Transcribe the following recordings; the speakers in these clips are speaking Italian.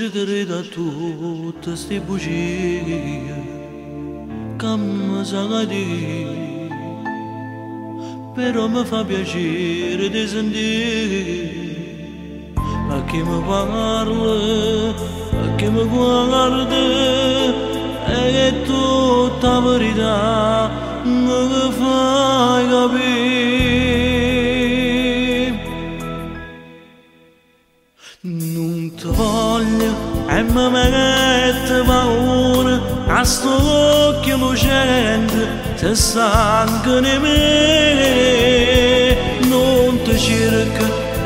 chegarei da tuta se bugia Cama zangadi Pero me fa piacere di sentire A chi me parla, a chi me guarda E tutta verità me fai capire عما ما تبور عصوك مجند تسعقني من نون تشرك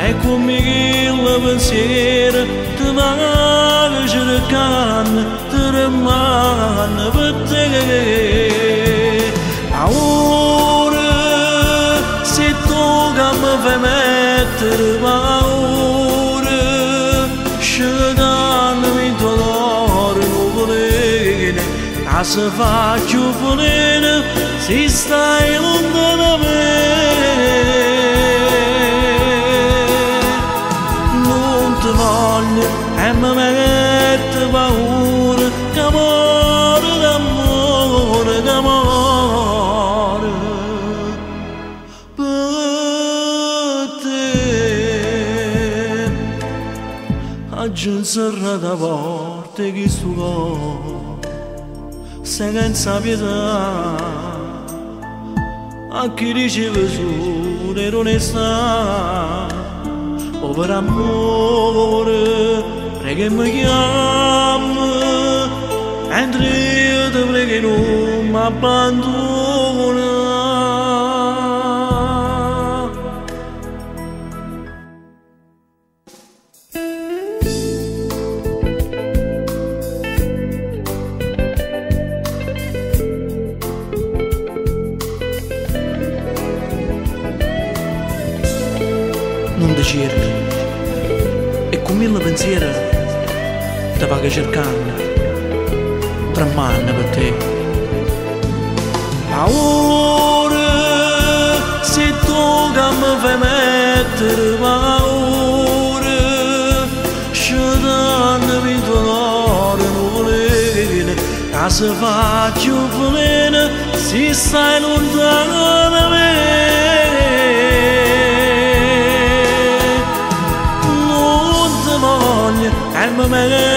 اكو ميلا بنسير. تبار جركان ترمان بتغير عور ستوغم فمتر بار se faccio volere si stai lontano da me non ti voglio e mi mette paura che amore d'amore d'amore per te. Oggi in serrata porte chi sto cuore senza pietà a chi riceve sure non sta o per amore prega mi chiama entri io te prega non mi abbandono cerca e con mille pensieri ti va cercando tremando per te. Paura se tu che mi fai mettere paura scedandomi dolore non volere che se faccio volere si stai lontano da me my man.